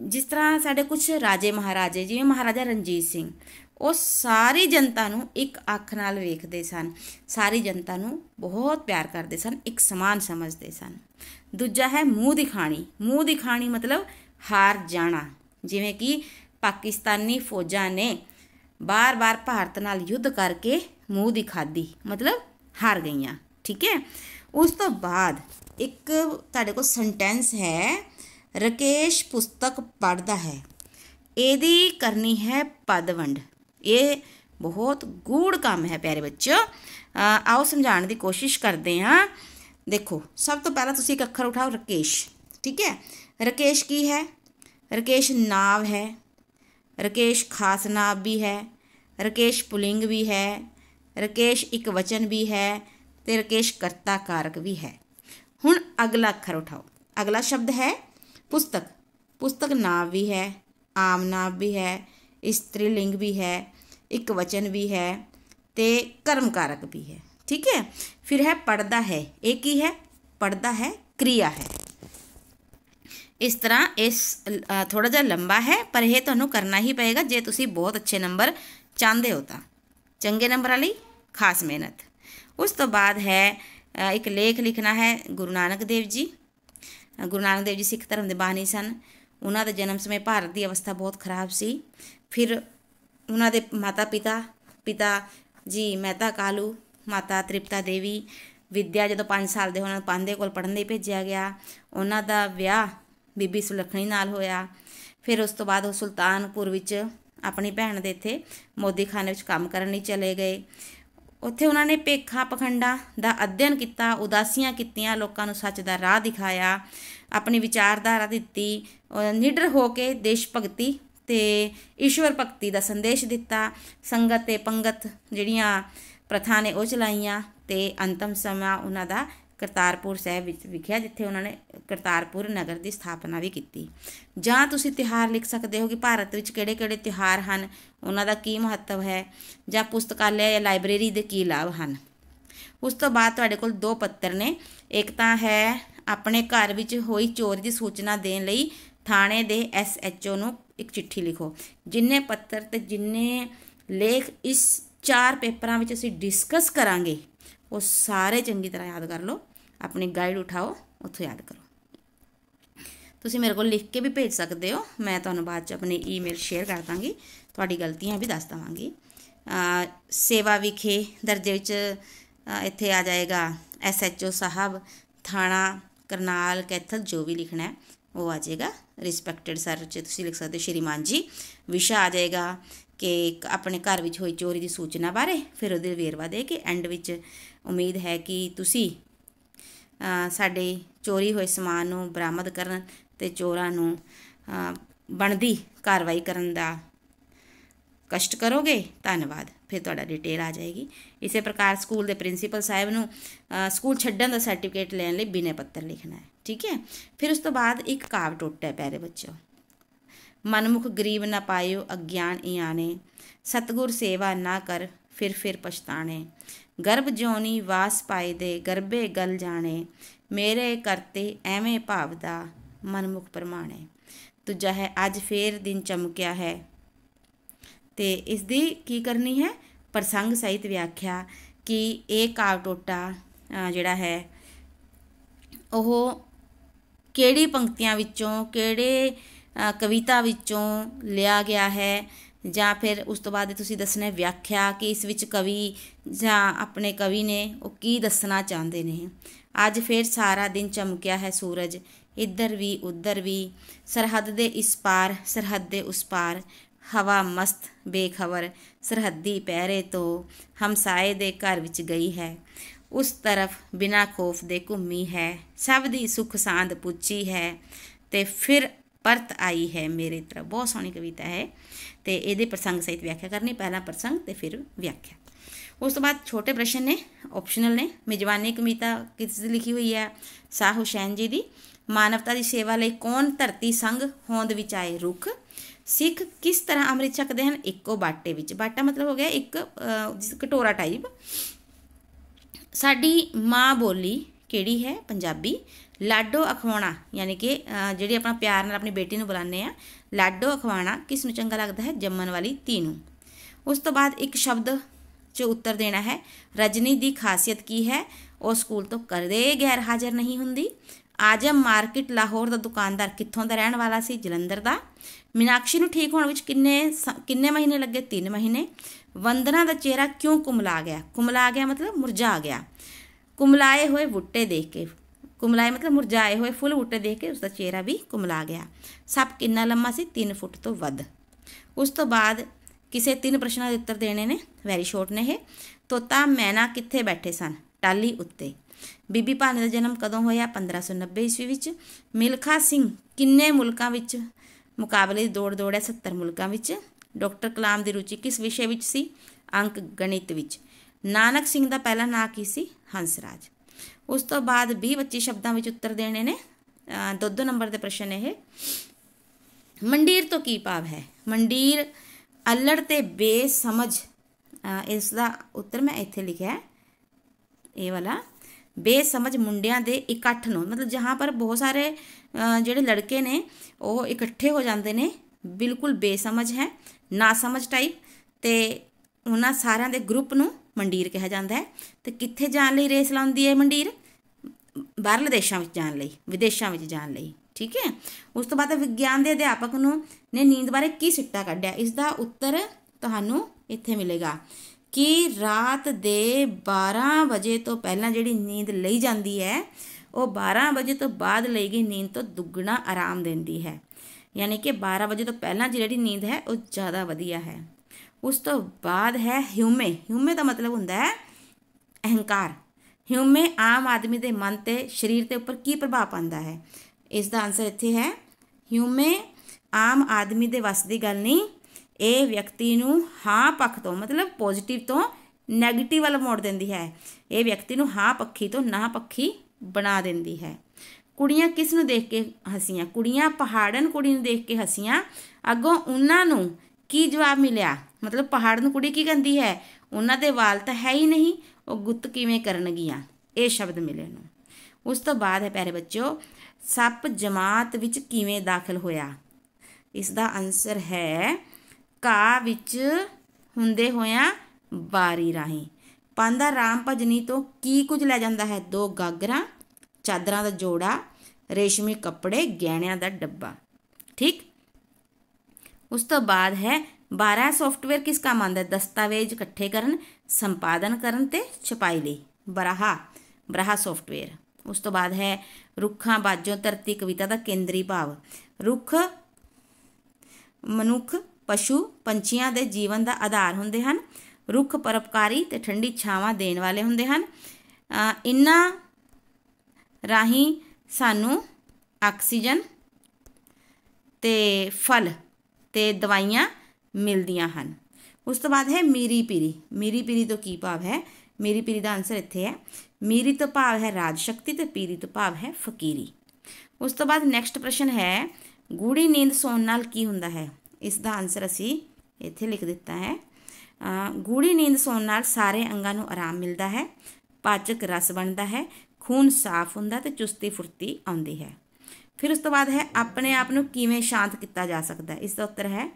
ਜਿਸ ਤਰ੍ਹਾਂ ਸਾਡੇ ਕੁਝ ਰਾਜੇ ਮਹਾਰਾਜੇ ਜਿਵੇਂ ਮਹਾਰਾਜਾ ਰਣਜੀਤ ਸਿੰਘ ਉਹ ਸਾਰੀ ਜਨਤਾ ਨੂੰ ਇੱਕ ਅੱਖ ਨਾਲ ਵੇਖਦੇ ਸਨ ਸਾਰੀ ਜਨਤਾ ਨੂੰ ਬਹੁਤ ਪਿਆਰ ਕਰਦੇ ਸਨ ਇੱਕ ਸਮਾਨ ਸਮਝਦੇ ਸਨ ਦੂਜਾ ਹੈ ਮੂੰਹ ਦਿਖਾਣੀ ਮੂੰਹ ਦਿਖਾਣੀ ਮਤਲਬ ਹਾਰ ਜਾਣਾ ਜਿਵੇਂ ਕਿ ਪਾਕਿਸਤਾਨੀ ਫੌਜਾਂ ਨੇ ਬਾਰ-ਬਾਰ ਭਾਰਤ ਨਾਲ ਯੁੱਧ ਕਰਕੇ ਮੂੰਹ ਦਿਖਾਦੀ ਮਤਲਬ ਹਾਰ ਗਈਆਂ ਠੀਕ ਹੈ ਉਸ ਤੋਂ ਬਾਅਦ ਇੱਕ ਤੁਹਾਡੇ ਕੋਲ ਸੈਂਟੈਂਸ ਹੈ ਰਕੇਸ਼ ਪੁਸਤਕ ਪੜਦਾ ਹੈ ਇਹਦੀ ਕਰਨੀ ਹੈ ਪਦਵੰਡ ਇਹ ਬਹੁਤ ਗੂੜ ਕੰਮ ਹੈ ਪਿਆਰੇ ਬੱਚਿਓ ਆਓ ਸਮਝਾਉਣ ਦੀ ਕੋਸ਼ਿਸ਼ ਕਰਦੇ ਹਾਂ ਦੇਖੋ ਸਭ ਤੋਂ ਪਹਿਲਾਂ ਤੁਸੀਂ ਇੱਕ ਅੱਖਰ ਉਠਾਓ ਰਕੇਸ਼ ਠੀਕ ਹੈ ਰਕੇਸ਼ ਕੀ ਹੈ ਰਕੇਸ਼ ਨਾਵ ਹੈ ਰਕੇਸ਼ ਖਾਸ ਨਾਮ ਵੀ ਹੈ ਰਕੇਸ਼ ਪੁਲਿੰਗ ਵੀ ਹੈ ਰਕੇਸ਼ ਇੱਕ ਵਚਨ ਵੀ ਹੈ ਤੇ ਰਕੇਸ਼ ਕਰਤਾ ਕਾਰਕ ਵੀ ਹੈ ਹੁਣ ਅਗਲਾ ਅੱਖਰ ਉਠਾਓ ਅਗਲਾ ਸ਼ਬਦ ਹੈ ਪੁਸਤਕ ਪੁਸਤਕ ਨਾਮ ਵੀ ਹੈ ਆਮ ਨਾਮ ਵੀ ਹੈ ਇਸਤਰੀ ਲਿੰਗ ਵੀ ਹੈ ਇੱਕ ਵਚਨ ਵੀ ਹੈ ਤੇ ਕਰਮ ਕਾਰਕ ਵੀ ਹੈ ਠੀਕ ਹੈ ਫਿਰ ਹੈ ਪੜਦਾ ਹੈ ਇਹ ਕੀ ਹੈ ਪੜਦਾ ਹੈ ਕਿਰਿਆ ਹੈ ਇਸ ਤਰ੍ਹਾਂ ਇਸ ਥੋੜਾ ਜਿਹਾ ਲੰਬਾ ਹੈ ਪਰ ਇਹ ਤੁਹਾਨੂੰ ਕਰਨਾ ਹੀ ਪਏਗਾ ਜੇ ਤੁਸੀਂ ਬਹੁਤ ਅੱਛੇ ਨੰਬਰ ਚਾਹੁੰਦੇ ਹੋ ਤਾਂ ਚੰਗੇ ਨੰਬਰਾਂ ਲਈ ਖਾਸ ਮਿਹਨਤ ਉਸ ਤੋਂ ਬਾਅਦ ਹੈ ਇੱਕ ਲੇਖ ਲਿਖਣਾ ਹੈ ਗੁਰੂ ਨਾਨਕ ਦੇਵ ਜੀ ਗੁਰੂ ਨਾਨਕ ਦੇਵ ਜੀ ਸਿੱਖ ਧਰਮ ਦੇ ਬਾਣੀ ਸਨ। ਉਹਨਾਂ ਦਾ ਜਨਮ ਸਮੇਂ ਭਾਰਤ ਦੀ ਅਵਸਥਾ ਬਹੁਤ ਖਰਾਬ ਸੀ। ਫਿਰ ਉਹਨਾਂ ਦੇ ਮਾਤਾ ਪਿਤਾ ਪਿਤਾ ਜੀ ਮਹਿਤਾ ਕਾਲੂ, ਮਾਤਾ ਤ੍ਰਿਪਤਾ ਦੇਵੀ, ਵਿਦਿਆ ਜਦੋਂ 5 ਸਾਲ ਦੇ ਉਹਨਾਂ ਪਾਂਦੇ ਕੋਲ ਪੜਨ ਲਈ ਭੇਜਿਆ ਗਿਆ। ਉਹਨਾਂ ਦਾ ਵਿਆਹ ਬੀਬੀ ਸੁਲੱਖਣੀ ਨਾਲ ਹੋਇਆ। ਫਿਰ ਉਸ ਤੋਂ ਬਾਅਦ ਉਹ ਸੁਲਤਾਨਪੁਰ ਵਿੱਚ ਆਪਣੀ ਭੈਣ ਦੇ ਇੱਥੇ ਮੋਦੀਖਾਨੇ ਵਿੱਚ ਕੰਮ ਕਰਨ ਲਈ ਚਲੇ ਗਏ। ਉੱਥੇ ਉਹਨਾਂ ਨੇ ਪੇਖਾ ਪਖੰਡਾ ਦਾ ਅਧਿਐਨ ਕੀਤਾ ਉਦਾਸੀਆਂ ਕੀਤੀਆਂ ਲੋਕਾਂ ਨੂੰ ਸੱਚ ਦਾ ਰਾਹ ਦਿਖਾਇਆ ਆਪਣੀ ਵਿਚਾਰਧਾਰਾ ਦਿੱਤੀ ਨਿਡਰ ਹੋ ਕੇ ਦੇਸ਼ ਭਗਤੀ ਤੇ ਈਸ਼ਵਰ ਭਗਤੀ ਦਾ ਸੰਦੇਸ਼ ਦਿੱਤਾ ਸੰਗਤ ਤੇ ਪੰਗਤ ਜਿਹੜੀਆਂ ਪ੍ਰਥਾ ਨੇ ਉਹ ਚਲਾਈਆਂ ਤੇ ਅੰਤਮ ਸਮਾਂ ਉਹਨਾਂ ਦਾ ਕਰਤਾਰਪੁਰ ਸਾਹਿਬ ਵਿੱਚ ਵਿਖਿਆ ਜਿੱਥੇ ਉਹਨਾਂ ਨੇ ਕਰਤਾਰਪੁਰ ਨਗਰ ਦੀ ਸਥਾਪਨਾ ਵੀ ਕੀਤੀ ਜਾਂ ਤੁਸੀਂ ਤਿਹਾਰ ਲਿਖ ਸਕਦੇ ਹੋ ਕਿ ਭਾਰਤ ਵਿੱਚ ਕਿਹੜੇ-ਕਿਹੜੇ ਤਿਹਾਰ ਹਨ ਉਹਨਾਂ ਦਾ ਕੀ ਮਹੱਤਵ ਹੈ ਜਾਂ ਪੁਸਤਕਾਲਿਆ ਜਾਂ ਲਾਇਬ੍ਰੇਰੀ ਦੇ ਕੀ ਲਾਭ ਹਨ ਉਸ ਤੋਂ ਬਾਅਦ ਤੁਹਾਡੇ ਕੋਲ ਦੋ ਪੱਤਰ ਨੇ ਇੱਕ ਤਾਂ ਹੈ ਆਪਣੇ ਘਰ ਵਿੱਚ ਹੋਈ ਚੋਰੀ ਦੀ ਸੂਚਨਾ ਦੇਣ ਲਈ ਥਾਣੇ ਦੇ ਐਸਐਚਓ ਨੂੰ ਇੱਕ ਚਿੱਠੀ ਲਿਖੋ ਜਿੰਨੇ ਪੱਤਰ ਤੇ ਜਿੰਨੇ ਲੇਖ ਇਸ ਚਾਰ ਪੇਪਰਾਂ ਵਿੱਚ ਅਸੀਂ ਡਿਸਕਸ ਕਰਾਂਗੇ ਉਹ ਸਾਰੇ ਚੰਗੀ ਤਰ੍ਹਾਂ ਯਾਦ ਕਰ ਲਓ ਆਪਣੀ ਗਾਈਡ ਉਠਾਓ, ਉੱਥੋਂ ਯਾਦ ਕਰੋ। ਤੁਸੀਂ ਮੇਰੇ ਕੋਲ ਲਿਖ ਕੇ ਵੀ ਭੇਜ ਸਕਦੇ ਹੋ। ਮੈਂ ਤੁਹਾਨੂੰ ਬਾਅਦ ਚ ਆਪਣੀ ਈਮੇਲ ਸ਼ੇਅਰ ਕਰ ਦਾਂਗੀ। ਤੁਹਾਡੀ ਗਲਤੀਆਂ ਵੀ ਦੱਸ ਦਵਾਂਗੀ। ਸੇਵਾ ਵਿਖੇ ਦਰਜੇ ਵਿੱਚ ਇੱਥੇ ਆ ਜਾਏਗਾ। ਐਸਐਚਓ ਸਾਹਿਬ, ਥਾਣਾ, ਕਰਨਾਲ, ਕੈਥਲ, ਜੋ ਵੀ ਲਿਖਣਾ ਹੈ, ਉਹ ਆ ਜਾਏਗਾ। ਰਿਸਪੈਕਟਡ ਸਰ ਚ ਤੁਸੀਂ ਲਿਖ ਸਕਦੇ ਸ਼੍ਰੀਮਾਨ ਜੀ। ਵਿਸ਼ਾ ਆ ਜਾਏਗਾ ਕਿ ਆਪਣੇ ਘਰ ਵਿੱਚ ਹੋਈ ਚੋਰੀ ਦੀ ਸੂਚਨਾ ਬਾਰੇ। ਫਿਰ ਉਹਦੇ ਵੇਰਵਾ ਦੇ ਕੇ ਐਂਡ ਵਿੱਚ ਉਮੀਦ ਹੈ ਕਿ ਤੁਸੀਂ ਸਾਡੇ ਚੋਰੀ ਹੋਏ ਸਮਾਨ ਨੂੰ ਬਰਾਮਦ ਕਰਨ ਤੇ ਚੋਰਾਂ ਨੂੰ ਬਣਦੀ ਕਾਰਵਾਈ ਕਰਨ ਦਾ ਕਸ਼ਟ ਕਰੋਗੇ? ਧੰਨਵਾਦ। ਫਿਰ ਤੁਹਾਡਾ ਡਿਟੇਲ ਆ ਜਾਏਗੀ। ਇਸੇ ਪ੍ਰਕਾਰ ਸਕੂਲ ਦੇ ਪ੍ਰਿੰਸੀਪਲ ਸਾਹਿਬ ਨੂੰ ਸਕੂਲ ਛੱਡਣ ਦਾ ਸਰਟੀਫਿਕੇਟ ਲੈਣ ਲਈ ਬਿਨੇ ਪੱਤਰ ਲਿਖਣਾ ਹੈ। ਠੀਕ ਹੈ? ਫਿਰ ਉਸ ਤੋਂ ਬਾਅਦ ਇੱਕ ਕਾਵ ਟੁੱਟਿਆ ਹੈ ਪਿਆਰੇ ਬੱਚਿਓ। ਮਨਮੁਖ ਗਰੀਬ ਨਾ ਪਾਇਓ, ਅਗਿਆਨ ਇਆਨੇ ਸਤਗੁਰ ਸੇਵਾ ਨਾ ਕਰ, ਫਿਰ ਫਿਰ ਪਛਤਾਣੇ। ਗਰਭ ਜੋਨੀ ਵਾਸ ਪਾਏ ਦੇ ਗਰਭੇ ਗਲ ਜਾਣੇ, ਮੇਰੇ ਕਰਤੇ ਐਵੇਂ ਭਾਵ ਦਾ ਮਨਮੁਖ ਪ੍ਰਮਾਣੇ ਦੂਜਾ ਹੈ, ਅੱਜ ਫੇਰ ਦਿਨ ਚਮਕਿਆ ਹੈ। ਤੇ ਇਸ ਦੀ ਕੀ ਕਰਨੀ ਹੈ? ਪ੍ਰਸੰਗ ਸਹਿਤ ਵਿਆਖਿਆ ਕਿ ਇਹ ਕਾਵ ਟੋਟਾ ਜਿਹੜਾ ਹੈ, ਉਹ ਕਿਹੜੀ ਪੰਕਤੀਆਂ ਵਿੱਚੋਂ, ਕਿਹੜੇ ਕਵਿਤਾ ਵਿੱਚੋਂ ਲਿਆ ਗਿਆ ਹੈ? ਜਾਂ ਫਿਰ ਉਸ ਤੋਂ ਬਾਅਦ ਤੁਸੀਂ ਦੱਸਣਾ ਵਿਆਖਿਆ ਕਿ ਇਸ ਵਿੱਚ ਕਵੀ ਜਾਂ ਆਪਣੇ ਕਵੀ ਨੇ ਉਹ ਕੀ ਦੱਸਣਾ ਚਾਹੁੰਦੇ ਨੇ ਅੱਜ ਫੇਰ ਸਾਰਾ ਦਿਨ ਚਮਕਿਆ ਹੈ ਸੂਰਜ ਇੱਧਰ ਵੀ ਉੱਧਰ ਵੀ ਸਰਹੱਦ ਦੇ ਇਸ ਪਾਰ ਸਰਹੱਦ ਦੇ ਉਸ ਪਾਰ ਹਵਾ ਮਸਤ ਬੇਖਬਰ ਸਰਹੱਦੀ ਪਹਿਰੇ ਤੋਂ ਹਮਸਾਏ ਦੇ ਘਰ ਵਿੱਚ ਗਈ ਹੈ ਉਸ ਤਰਫ ਬਿਨਾ ਖੋਫ ਦੇ ਘੁੰਮੀ ਹੈ ਸਭ ਦੀ ਸੁਖ ਸਾਂਦ ਪੁੱਛੀ ਹੈ ਤੇ ਫਿਰ ਪਰਤ ਆਈ ਹੈ ਮੇਰੇ ਤਰਫ ਬਹੁਤ ਸੋਹਣੀ ਕਵਿਤਾ ਹੈ ਤੇ ਇਹਦੇ ਪ੍ਰਸੰਗ ਸਹਿਤ ਵਿਆਖਿਆ ਕਰਨੀ ਪਹਿਲਾ ਪ੍ਰਸੰਗ ਤੇ ਫਿਰ ਵਿਆਖਿਆ ਉਸ ਤੋਂ ਬਾਅਦ ਛੋਟੇ ਪ੍ਰਸ਼ਨ ਨੇ ਆਪਸ਼ਨਲ ਨੇ ਮੇਜਵਾਨੀ ਕਵਿਤਾ ਕਿਸ ਦੀ ਲਿਖੀ ਹੋਈ ਹੈ ਸਾਹ ਹੁਸੈਨ ਜੀ ਦੀ ਮਾਨਵਤਾ ਦੀ ਸੇਵਾ ਲਈ ਕੌਣ ਧਰਤੀ ਸੰਗ ਹੋਂਦ ਵਿੱਚ ਆਏ ਰੁੱਖ ਸਿੱਖ ਕਿਸ ਤਰ੍ਹਾਂ ਅੰਮ੍ਰਿਤ ਛਕਦੇ ਹਨ ਇੱਕੋ ਬਾਟੇ ਵਿੱਚ ਬਾਟਾ ਮਤਲਬ ਹੋ ਗਿਆ ਇੱਕ ਜਿਸ ਕਟੋਰਾ ਟਾਈਪ ਸਾਡੀ ਮਾਂ ਬੋਲੀ ਕਿਹੜੀ ਹੈ ਪੰਜਾਬੀ ਲਾਡੋ ਅਖਵਾਣਾ ਯਾਨੀ ਕਿ ਜਿਹੜੀ ਆਪਣਾ ਪਿਆਰ ਨਾਲ ਆਪਣੀ ਬੇਟੀ ਨੂੰ ਬੁਲਾਉਂਦੇ ਆ ਲਾਡੋ ਅਖਵਾਣਾ ਕਿਸ ਨੂੰ ਚੰਗਾ ਲੱਗਦਾ ਹੈ ਜੰਮਣ ਵਾਲੀ ਧੀ ਨੂੰ ਉਸ ਤੋਂ ਬਾਅਦ ਇੱਕ ਸ਼ਬਦ 'ਚ ਉੱਤਰ ਦੇਣਾ ਹੈ ਰਜਨੀ ਦੀ ਖਾਸੀਅਤ ਕੀ ਹੈ ਉਹ ਸਕੂਲ ਤੋਂ ਕਦੇ ਗੈਰ ਹਾਜ਼ਰ ਨਹੀਂ ਹੁੰਦੀ ਆਜਮ ਮਾਰਕੀਟ ਲਾਹੌਰ ਦਾ ਦੁਕਾਨਦਾਰ ਕਿੱਥੋਂ ਦਾ ਰਹਿਣ ਵਾਲਾ ਸੀ ਜਲੰਧਰ ਦਾ ਮੀਨਾਕਸ਼ੀ ਨੂੰ ਠੀਕ ਹੋਣ ਵਿੱਚ ਕਿੰਨੇ ਕਿੰਨੇ ਮਹੀਨੇ ਲੱਗੇ 3 ਮਹੀਨੇ ਵੰਦਨਾ ਦਾ ਚਿਹਰਾ ਕਿਉਂ ਕੁਮਲਾ ਗਿਆ ਕੁਮਲਾ ਗਿਆ ਮਤਲਬ ਮੁਰਝਾ ਗਿਆ ਕੁਮਲਾਏ ਹੋਏ ਬੁੱਟੇ ਦੇਖ ਕੇ ਕੁਮਲਾਏ ਮਤਲਬ ਮੁਰਝਾਏ ਹੋਏ ਫੁੱਲ ਬੁੱਟੇ ਦੇਖ ਕੇ ਉਸ ਦਾ ਚਿਹਰਾ ਵੀ ਕੁਮਲਾ ਗਿਆ ਸੱਪ ਕਿੰਨਾ ਲੰਮਾ ਸੀ 3 ਫੁੱਟ ਤੋਂ ਵੱਧ ਉਸ ਤੋਂ ਬਾਅਦ ਕਿਸੇ ਤਿੰਨ ਪ੍ਰਸ਼ਨਾਂ ਦੇ ਉੱਤਰ ਦੇਣੇ ਨੇ ਵੈਰੀ ਸ਼ਾਰਟ ਨੇ ਇਹ ਤੋਤਾ ਮੈਨਾ ਕਿੱਥੇ ਬੈਠੇ ਸਨ ਟਾਲੀ ਉੱਤੇ ਬੀਬੀ ਭਾਨੇ ਦਾ ਜਨਮ ਕਦੋਂ ਹੋਇਆ 1590 ਈਸਵੀ ਵਿੱਚ ਮਿਲਖਾ ਸਿੰਘ ਕਿੰਨੇ ਮੁਲਕਾਂ ਵਿੱਚ ਮੁਕਾਬਲੇ ਦੀ ਦੌੜ ਦੌੜਿਆ 70 ਮੁਲਕਾਂ ਵਿੱਚ ਡਾਕਟਰ ਕਲਾਮ ਦੀ ਰੁਚੀ ਕਿਸ ਵਿਸ਼ੇ ਵਿੱਚ ਸੀ ਅੰਕ ਗਣਿਤ ਵਿੱਚ ਨਾਨਕ ਸਿੰਘ ਦਾ ਪਹਿਲਾ ਨਾਂ ਕੀ ਸੀ ਹੰਸਰਾਜ ਉਸ ਤੋਂ ਬਾਅਦ 20 25 ਸ਼ਬਦਾਂ ਵਿੱਚ ਉੱਤਰ ਦੇਣੇ ਨੇ ਦੋ ਦੋ ਨੰਬਰ ਦੇ ਪ੍ਰਸ਼ਨ ਇਹ ਮੰਡੀਰ ਤੋਂ ਕੀ ਭਾਵ ਹੈ ਮੰਡੀਰ ਅਲੜ ਤੇ ਬੇਸਮਝ ਇਸ ਦਾ ਉੱਤਰ ਮੈਂ ਇੱਥੇ ਲਿਖਿਆ ਹੈ ਇਹ ਵਾਲਾ ਬੇਸਮਝ ਮੁੰਡਿਆਂ ਦੇ ਇਕੱਠ ਨੂੰ ਮਤਲਬ ਜਹਾਂ ਪਰ ਬਹੁਤ ਸਾਰੇ ਜਿਹੜੇ ਲੜਕੇ ਨੇ ਉਹ ਇਕੱਠੇ ਹੋ ਜਾਂਦੇ ਨੇ ਬਿਲਕੁਲ ਬੇਸਮਝ ਹੈ ਨਾ ਸਮਝ ਟਾਈਪ ਤੇ ਉਹਨਾਂ ਸਾਰਿਆਂ ਦੇ ਗਰੁੱਪ ਨੂੰ ਮੰਡੀਰ ਕਿਹਾ ਜਾਂਦਾ ਹੈ ਤੇ ਕਿੱਥੇ ਜਾਣ ਲਈ ਰੇਸ ਲਾਉਂਦੀ ਹੈ ਮੰਡੀਰ ਬਾਹਰਲੇ ਦੇਸ਼ਾਂ ਵਿੱਚ ਜਾਣ ਲਈ ਵਿਦੇਸ਼ਾਂ ਵਿੱਚ ਜਾਣ ਲਈ ਠੀਕ ਹੈ ਉਸ ਤੋਂ ਬਾਅਦ ਵਿਗਿਆਨ ਦੇ ਅਧਿਆਪਕ ਨੂੰ ਨੇ ਨੀਂਦ ਬਾਰੇ ਕੀ ਸਿੱਟਾ ਕੱਢਿਆ ਇਸ ਦਾ ਉੱਤਰ ਤੁਹਾਨੂੰ ਇੱਥੇ ਮਿਲੇਗਾ ਕਿ ਰਾਤ ਦੇ 12 ਵਜੇ ਤੋਂ ਪਹਿਲਾਂ ਜਿਹੜੀ ਨੀਂਦ ਲਈ ਜਾਂਦੀ ਹੈ ਉਹ 12 ਵਜੇ ਤੋਂ ਬਾਅਦ ਲਈ ਗਈ ਨੀਂਦ ਤੋਂ ਦੁੱਗਣਾ ਆਰਾਮ ਦਿੰਦੀ ਹੈ ਯਾਨੀ ਕਿ 12 ਵਜੇ ਤੋਂ ਪਹਿਲਾਂ ਜਿਹੜੀ ਨੀਂਦ ਹੈ ਉਹ ਜ਼ਿਆਦਾ ਵਧੀਆ ਹੈ ਉਸ ਤੋਂ ਬਾਅਦ ਹੈ ਹਿਊਮੇ ਹਿਊਮੇ ਦਾ ਮਤਲਬ ਹੁੰਦਾ ਹੈ ਅਹੰਕਾਰ ਹਿਊਮੇ ਆਮ ਆਦਮੀ ਦੇ ਮਨ ਤੇ ਸਰੀਰ ਤੇ ਉੱਪਰ ਕੀ ਪ੍ਰਭਾਵ ਪਾਉਂਦਾ ਹੈ ਇਸ ਦਾ ਆਨਸਰ ਇੱਥੇ ਹੈ ਹਿਊਮੇ ਆਮ ਆਦਮੀ ਦੇ ਵਸ ਦੀ ਗੱਲ ਨਹੀਂ ਇਹ ਵਿਅਕਤੀ ਨੂੰ ਹਾਂ ਪੱਖ ਤੋਂ ਮਤਲਬ ਪੋਜ਼ਿਟਿਵ ਤੋਂ ਨੈਗੇਟਿਵ ਵੱਲ ਮੋੜ ਦਿੰਦੀ ਹੈ ਇਹ ਵਿਅਕਤੀ ਨੂੰ ਹਾਂ ਪੱਖੀ ਤੋਂ ਨਾ ਪੱਖੀ ਬਣਾ ਦਿੰਦੀ ਹੈ ਕੁੜੀਆਂ ਕਿਸ ਨੂੰ ਦੇਖ ਕੇ ਹਸੀਆਂ ਕੁੜੀਆਂ ਪਹਾੜਨ ਕੁੜੀ ਨੂੰ ਦੇਖ ਕੇ ਹਸੀਆਂ ਅੱਗੋਂ ਉਹਨਾਂ ਨੂੰ ਕੀ ਜਵਾਬ ਮਿਲਿਆ ਮਤਲਬ ਪਹਾੜਨ ਕੁੜੀ ਕੀ ਕਹਿੰਦੀ ਹੈ ਉਹਨਾਂ ਦੇ ਵਾਲ ਤਾਂ ਹੈ ਹੀ ਨਹੀਂ ਉਹ ਗੁੱਤ ਕਿਵੇਂ ਕਰਨਗੀਆਂ? ਇਹ ਸ਼ਬਦ ਮਿਲੇ ਨੂੰ। ਉਸ ਤੋਂ ਬਾਅਦ ਹੈ ਪਿਆਰੇ ਬੱਚਿਓ, ਸੱਪ ਜਮਾਤ ਵਿੱਚ ਕਿਵੇਂ ਦਾਖਲ ਹੋਇਆ? ਇਸ ਦਾ ਆਨਸਰ ਹੈ, ਕਾ ਵਿੱਚ ਹੁੰਦੇ ਹੋਇਆਂ ਬਾਰੀ ਰਾਹੀਂ। ਪਾਂਦਾ ਰਾਮ ਭਜਨੀ ਤੋਂ ਕੀ ਕੁਝ ਲੈ ਜਾਂਦਾ ਹੈ? ਦੋ ਗਾਗਰਾਂ, ਚਾਦਰਾਂ ਦਾ ਜੋੜਾ, ਰੇਸ਼ਮੀ ਕੱਪੜੇ, ਗਹਿਣਿਆਂ ਦਾ ਡੱਬਾ। ਠੀਕ? ਉਸ ਤੋਂ ਬਾਅਦ ਹੈ 12 ਸੌਫਟਵੇਅਰ ਕਿਸ ਕੰਮ ਆਉਂਦਾ ਦਸਤਾਵੇਜ਼ ਇਕੱਠੇ ਕਰਨ ਸੰਪਾਦਨ ਕਰਨ ਤੇ ਛਪਾਈ ਲਈ ਬਰਾਹਾ ਬਰਾਹਾ ਸੌਫਟਵੇਅਰ ਉਸ ਤੋਂ ਬਾਅਦ ਹੈ ਰੁੱਖਾਂ ਬਾਜੋਂ ਧਰਤੀ ਕਵਿਤਾ ਦਾ ਕੇਂਦਰੀ ਭਾਵ ਰੁੱਖ ਮਨੁੱਖ ਪਸ਼ੂ ਪੰਛੀਆਂ ਦੇ ਜੀਵਨ ਦਾ ਆਧਾਰ ਹੁੰਦੇ ਹਨ ਰੁੱਖ ਪਰਪਕਾਰੀ ਤੇ ਠੰਡੀ ਛਾਵਾਂ ਦੇਣ ਵਾਲੇ ਹੁੰਦੇ ਹਨ ਇਨ੍ਹਾਂ ਰਾਹੀਂ ਸਾਨੂੰ ਆਕਸੀਜਨ ਤੇ ਫਲ ਤੇ ਦਵਾਈਆਂ ਮਿਲਦੀਆਂ ਹਨ ਉਸ ਤੋਂ ਬਾਅਦ ਹੈ ਮੀਰੀ ਪੀਰੀ ਮੀਰੀ ਪੀਰੀ ਤੋਂ ਕੀ ਭਾਵ ਹੈ ਮੀਰੀ ਪੀਰੀ ਦਾ ਆਨਸਰ ਇੱਥੇ ਹੈ ਮੀਰੀ ਤੋਂ ਭਾਵ ਹੈ ਰਾਜ ਸ਼ਕਤੀ ਤੇ ਪੀਰੀ ਤੋਂ ਭਾਵ ਹੈ ਫਕੀਰੀ ਉਸ ਤੋਂ ਬਾਅਦ ਨੈਕਸਟ ਪ੍ਰਸ਼ਨ ਹੈ ਗੂੜੀ ਨੀਂਦ ਸੌਣ ਨਾਲ ਕੀ ਹੁੰਦਾ ਹੈ ਇਸ ਦਾ ਆਨਸਰ ਅਸੀਂ ਇੱਥੇ ਲਿਖ ਦਿੱਤਾ ਹੈ ਗੂੜੀ ਨੀਂਦ ਸੌਣ ਨਾਲ ਸਾਰੇ ਅੰਗਾਂ ਨੂੰ ਆਰਾਮ ਮਿਲਦਾ ਹੈ ਪਾਚਕ ਰਸ ਬਣਦਾ ਹੈ ਖੂਨ ਸਾਫ਼ ਹੁੰਦਾ ਤੇ ਚੁਸਤੀ ਫੁਰਤੀ ਆਉਂਦੀ ਹੈ ਫਿਰ ਉਸ ਤੋਂ ਬਾਅਦ ਹੈ ਆਪਣੇ ਆਪ ਨੂੰ ਕਿਵੇਂ ਸ਼ਾਂਤ ਕੀਤਾ ਜਾ ਸਕਦਾ ਹੈ ਇਸ ਦਾ ਉੱਤਰ ਹੈ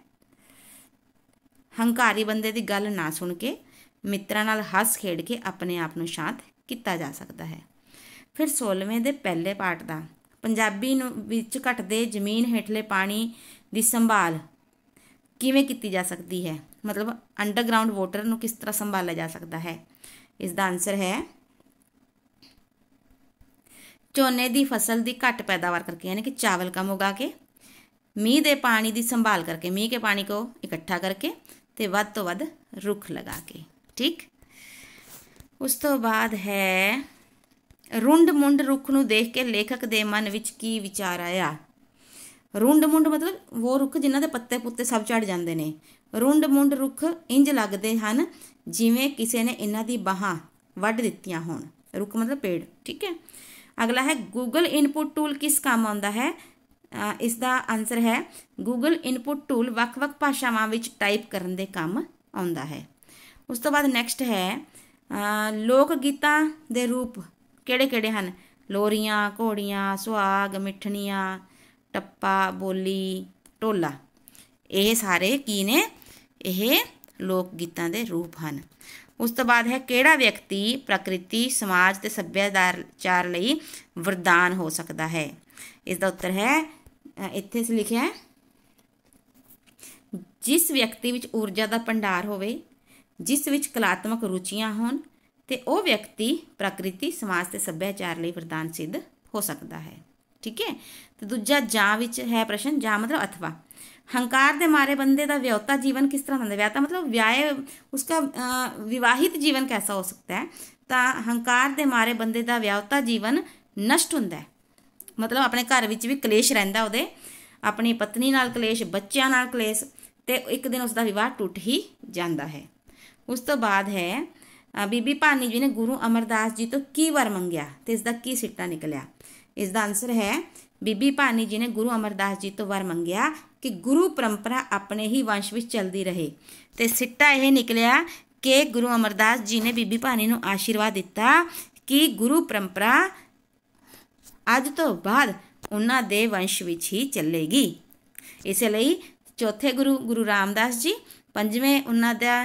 ਹੰਕਾਰੀ ਬੰਦੇ ਦੀ ਗੱਲ ਨਾ ਸੁਣ ਕੇ ਮਿੱਤਰਾਂ ਨਾਲ ਹੱਸ ਖੇਡ ਕੇ ਆਪਣੇ ਆਪ ਨੂੰ ਸ਼ਾਂਤ ਕੀਤਾ ਜਾ ਸਕਦਾ ਹੈ ਫਿਰ 16ਵੇਂ ਦੇ ਪਹਿਲੇ ਪਾਠ ਦਾ ਪੰਜਾਬੀ ਨੂੰ ਵਿੱਚ ਘਟਦੇ ਜ਼ਮੀਨ ਹੇਠਲੇ ਪਾਣੀ ਦੀ ਸੰਭਾਲ ਕਿਵੇਂ ਕੀਤੀ ਜਾ ਸਕਦੀ ਹੈ ਮਤਲਬ ਅੰਡਰਗਰਾਉਂਡ ਵਾਟਰ ਨੂੰ ਕਿਸ ਤਰ੍ਹਾਂ ਸੰਭਾਲਿਆ ਜਾ ਸਕਦਾ ਹੈ ਇਸ ਦਾ ਆਨਸਰ ਹੈ ਝੋਨੇ ਦੀ ਫਸਲ ਦੀ ਘੱਟ ਪੈਦਾਵਾਰ ਕਰਕੇ ਯਾਨੀ ਕਿ ਚਾਵਲ ਕਮ ਉਗਾ ਕੇ ਮੀਂਹ ਦੇ ਪਾਣੀ ਦੀ ਸੰਭਾਲ ਕਰਕੇ ਮੀਂਹ ਕੇ ਪਾਣੀ ਕੋ ਇਕੱਠਾ ਕਰਕੇ ਤੇ ਵੱਧ ਤੋਂ ਵੱਧ ਰੁੱਖ ਲਗਾ ਕੇ, ਠੀਕ? ਉਸ ਤੋਂ ਬਾਅਦ ਹੈ, ਰੁੰਡ ਮੁੰਡ ਰੁੱਖ ਨੂੰ ਦੇਖ ਕੇ ਲੇਖਕ ਦੇ ਮਨ ਵਿੱਚ ਕੀ ਵਿਚਾਰ ਆਇਆ? ਰੁੰਡ ਮੁੰਡ ਮਤਲਬ ਉਹ ਰੁੱਖ ਜਿਨ੍ਹਾਂ ਦੇ ਪੱਤੇ ਪੁੱਤੇ ਸਭ ਝੜ ਜਾਂਦੇ ਨੇ। ਰੁੰਡ ਮੁੰਡ ਰੁੱਖ ਇੰਜ ਲੱਗਦੇ ਹਨ ਜਿਵੇਂ ਕਿਸੇ ਨੇ ਇਹਨਾਂ ਦੀ ਬਾਹਾਂ ਵੱਢ ਦਿੱਤੀਆਂ ਹੋਣ। ਰੁੱਖ ਮਤਲਬ ਪੇੜ, ਠੀਕ ਹੈ? ਅਗਲਾ ਹੈ ਗੂਗਲ ਇਨਪੁਟ ਟੂਲ ਕਿਸ ਕੰਮ ਆਉਂਦਾ ਹੈ? ਇਸ ਦਾ ਆਨਸਰ ਹੈ ਗੂਗਲ ਇਨਪੁਟ ਟੂਲ ਵੱਖ-ਵੱਖ ਭਾਸ਼ਾਵਾਂ ਵਿੱਚ ਟਾਈਪ ਕਰਨ ਦੇ ਕੰਮ ਆਉਂਦਾ ਹੈ। ਉਸ ਤੋਂ ਬਾਅਦ ਨੈਕਸਟ ਹੈ ਲੋਕ ਗੀਤਾਂ ਦੇ ਰੂਪ ਕਿਹੜੇ-ਕਿਹੜੇ ਹਨ? ਲੋਰੀਆਂ, ਘੋੜੀਆਂ, ਸੁਹਾਗ, ਮਿੱਠਣੀਆਂ, ਟੱਪਾ, ਬੋਲੀ ਟੋਲਾ ਇਹ ਸਾਰੇ ਕੀ ਨੇ? ਇਹ ਲੋਕ ਗੀਤਾਂ ਦੇ ਰੂਪ ਹਨ। ਉਸ ਤੋਂ ਬਾਅਦ ਹੈ, ਕਿਹੜਾ ਵਿਅਕਤੀ ਪ੍ਰਕਿਰਤੀ, ਸਮਾਜ ਤੇ ਸੱਭਿਆਚਾਰ ਲਈ ਵਰਦਾਨ ਹੋ ਸਕਦਾ ਹੈ? ਇਸ ਦਾ ਉੱਤਰ ਹੈ ਇੱਥੇ ਅਸੀਂ ਲਿਖਿਆ ਹੈ ਜਿਸ ਵਿਅਕਤੀ ਵਿੱਚ ਊਰਜਾ ਦਾ ਭੰਡਾਰ ਹੋਵੇ ਜਿਸ ਵਿੱਚ ਕਲਾਤਮਕ ਰੁਚੀਆਂ ਹੋਣ ਤੇ ਉਹ ਵਿਅਕਤੀ ਪ੍ਰਕਿਰਤੀ ਸਮਾਜ ਤੇ ਸੱਭਿਆਚਾਰ ਲਈ ਵਰਦਾਨ ਸਿੱਧ ਹੋ ਸਕਦਾ ਹੈ ਠੀਕ ਹੈ ਤੇ ਦੂਜਾ ਜਾਂ ਵਿੱਚ ਹੈ ਪ੍ਰਸ਼ਨ ਜਾਂ ਮਤਲਬ ਅਥਵਾ ਹੰਕਾਰ ਦੇ ਮਾਰੇ ਬੰਦੇ ਦਾ ਵਿਆਹਤਾ ਜੀਵਨ ਕਿਸ ਤਰ੍ਹਾਂ ਹੁੰਦਾ ਵਿਆਹਤਾ ਮਤਲਬ ਵਿਆਹ ਉਸਕਾ ਵਿਵਾਹਿਤ ਜੀਵਨ ਕੈਸਾ ਹੋ ਸਕਦਾ ਹੈ ਤਾਂ ਹੰਕਾਰ ਦੇ ਮਾਰੇ ਬੰਦੇ ਦਾ ਵਿਆਹਤਾ ਜੀਵਨ ਨਸ਼ਟ ਹੁੰਦਾ ਹੈ ਮਤਲਬ ਆਪਣੇ ਘਰ ਵਿੱਚ ਵੀ ਕਲੇਸ਼ ਰਹਿੰਦਾ ਉਹਦੇ ਆਪਣੀ ਪਤਨੀ ਨਾਲ ਕਲੇਸ਼ ਬੱਚਿਆਂ ਨਾਲ ਕਲੇਸ਼ ਤੇ ਇੱਕ ਦਿਨ ਉਸ ਦਾ ਵਿਵਾਹ ਟੁੱਟ ਹੀ ਜਾਂਦਾ ਹੈ ਉਸ ਤੋਂ ਬਾਅਦ ਹੈ ਬੀਬੀ ਭਾਨੀ ਜੀ ਨੇ ਗੁਰੂ ਅਮਰਦਾਸ ਜੀ ਤੋਂ ਕੀ ਵਰ ਮੰਗਿਆ ਤੇ ਇਸ ਦਾ ਕੀ ਸਿੱਟਾ ਨਿਕਲਿਆ ਇਸ ਦਾ ਆਨਸਰ ਹੈ ਬੀਬੀ ਭਾਨੀ ਜੀ ਨੇ ਗੁਰੂ ਅਮਰਦਾਸ ਜੀ ਤੋਂ ਵਰ ਮੰਗਿਆ ਕਿ ਗੁਰੂ ਪਰੰਪਰਾ ਆਪਣੇ ਹੀ ਵੰਸ਼ ਵਿੱਚ ਚੱਲਦੀ ਰਹੇ ਤੇ ਸਿੱਟਾ ਇਹ ਨਿਕਲਿਆ ਕਿ ਗੁਰੂ ਅਮਰਦਾਸ ਜੀ ਨੇ ਬੀਬੀ ਭਾਨੀ ਨੂੰ ਆਸ਼ੀਰਵਾਦ ਦਿੱਤਾ ਕਿ ਗੁਰੂ ਪਰੰਪਰਾ ਅੱਜ ਤੋਂ ਬਾਅਦ ਉਹਨਾਂ ਦੇ ਵੰਸ਼ ਵਿੱਚ ਹੀ ਚੱਲੇਗੀ ਇਸੇ ਲਈ ਚੌਥੇ ਗੁਰੂ ਗੁਰੂ ਰਾਮਦਾਸ ਜੀ ਪੰਜਵੇਂ ਉਹਨਾਂ ਦਾ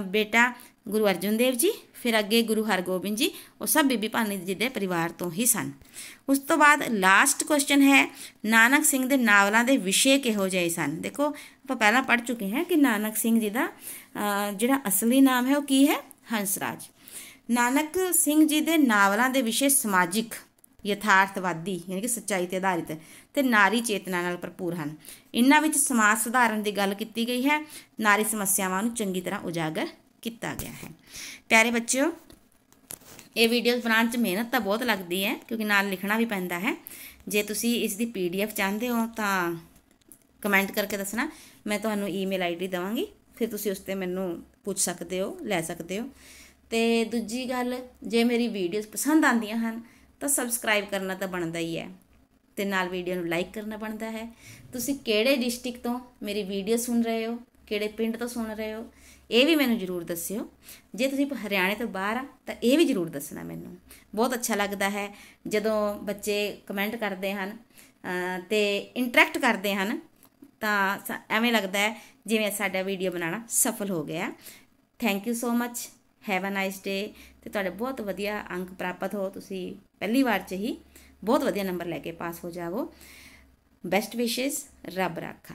ਬੇਟਾ ਗੁਰੂ ਅਰਜਨ ਦੇਵ ਜੀ ਫਿਰ ਅੱਗੇ ਗੁਰੂ ਹਰਗੋਬਿੰਦ ਜੀ ਉਹ ਸਭ ਬੀਬੀ ਭਾਨੀ ਜੀ ਦੇ ਪਰਿਵਾਰ ਤੋਂ ਹੀ ਸਨ ਉਸ ਤੋਂ ਬਾਅਦ ਲਾਸਟ ਕੁਐਸਚਨ ਹੈ ਨਾਨਕ ਸਿੰਘ ਦੇ ਨਾਵਲਾਂ ਦੇ ਵਿਸ਼ੇ ਕਿਹੋ ਜਿਹੇ ਸਨ ਦੇਖੋ ਆਪਾਂ ਪਹਿਲਾਂ ਪੜ੍ਹ ਚੁੱਕੇ ਹਾਂ ਕਿ ਨਾਨਕ ਸਿੰਘ ਜੀ ਦਾ ਜਿਹੜਾ ਅਸਲੀ ਨਾਮ ਹੈ ਉਹ ਕੀ ਹੈ ਹੰਸਰਾਜ ਨਾਨਕ ਸਿੰਘ ਜੀ ਦੇ ਨਾਵਲਾਂ ਦੇ ਵਿਸ਼ੇ ਸਮਾਜਿਕ ਯਥਾਰਥਵਾਦੀ, ਯਾਨੀ ਕਿ ਸੱਚਾਈ ਤੇ ਆਧਾਰਿਤ, ਤੇ ਨਾਰੀ ਚੇਤਨਾ ਨਾਲ ਭਰਪੂਰ ਹਨ। ਇਹਨਾਂ ਵਿੱਚ ਸਮਾਜ ਸੁਧਾਰਨ ਦੀ ਗੱਲ ਕੀਤੀ ਗਈ ਹੈ। ਨਾਰੀ ਸਮੱਸਿਆਵਾਂ ਨੂੰ ਚੰਗੀ ਤਰ੍ਹਾਂ ਉਜਾਗਰ ਕੀਤਾ ਗਿਆ ਹੈ। ਪਿਆਰੇ ਬੱਚਿਓ, ਇਹ ਵੀਡੀਓਜ਼ ਬਣਾਉਣ 'ਚ ਮਿਹਨਤ ਤਾਂ ਬਹੁਤ ਲੱਗਦੀ ਹੈ, ਕਿਉਂਕਿ ਨਾਲ ਲਿਖਣਾ ਵੀ ਪੈਂਦਾ ਹੈ। ਜੇ ਤੁਸੀਂ ਇਸ ਦੀ ਪੀਡੀਐਫ ਚਾਹੁੰਦੇ ਹੋ ਤਾਂ ਕਮੈਂਟ ਕਰਕੇ ਦੱਸਣਾ। ਮੈਂ ਤੁਹਾਨੂੰ ਈਮੇਲ ਆਈਡੀ ਦਵਾਂਗੀ। ਫਿਰ ਤੁਸੀਂ ਉਸ ਤੇ ਮੈਨੂੰ ਪੁੱਛ ਸਕਦੇ ਹੋ, ਲੈ ਸਕਦੇ ਹੋ। ਤੇ ਦੂਜੀ ਗੱਲ, ਜੇ ਮੇਰੀ ਵੀਡੀਓਜ਼ ਪਸੰਦ ਆਉਂਦੀਆਂ ਹਨ ਤਾਂ ਸਬਸਕ੍ਰਾਈਬ ਕਰਨਾ ਤਾਂ ਬਣਦਾ ਹੀ ਹੈ ਤੇ ਨਾਲ ਵੀਡੀਓ ਨੂੰ ਲਾਈਕ ਕਰਨਾ ਬਣਦਾ ਹੈ। ਤੁਸੀਂ ਕਿਹੜੇ ਡਿਸਟ੍ਰਿਕਟ ਤੋਂ ਮੇਰੀ ਵੀਡੀਓ ਸੁਣ ਰਹੇ ਹੋ, ਕਿਹੜੇ ਪਿੰਡ ਤੋਂ ਸੁਣ ਰਹੇ ਹੋ, ਇਹ ਵੀ ਮੈਨੂੰ ਜ਼ਰੂਰ ਦੱਸਿਓ। ਜੇ ਤੁਸੀਂ ਹਰਿਆਣੇ ਤੋਂ ਬਾਹਰ ਆ, ਤਾਂ ਇਹ ਵੀ ਜ਼ਰੂਰ ਦੱਸਣਾ ਮੈਨੂੰ। ਬਹੁਤ ਅੱਛਾ ਲੱਗਦਾ ਹੈ, ਜਦੋਂ ਬੱਚੇ ਕਮੈਂਟ ਕਰਦੇ ਹਨ ਤੇ ਇੰਟਰੈਕਟ ਕਰਦੇ ਹਨ, ਤਾਂ ਐਵੇਂ ਲੱਗਦਾ ਹੈ ਜਿਵੇਂ ਸਾਡਾ ਵੀਡੀਓ ਬਣਾਉਣਾ ਸਫਲ ਹੋ ਗਿਆ। Thank you so much have a nice day ਤੇ ਤੁਹਾਡੇ ਬਹੁਤ ਵਧੀਆ ਅੰਕ ਪ੍ਰਾਪਤ ਹੋ ਤੁਸੀਂ ਪਹਿਲੀ ਵਾਰ ਚ ਹੀ ਬਹੁਤ ਵਧੀਆ ਨੰਬਰ ਲੈ ਕੇ ਪਾਸ ਹੋ ਜਾਵੋ ਬੈਸਟ ਵਿਸ਼ੇਸ ਰੱਬ ਰਾਖਾ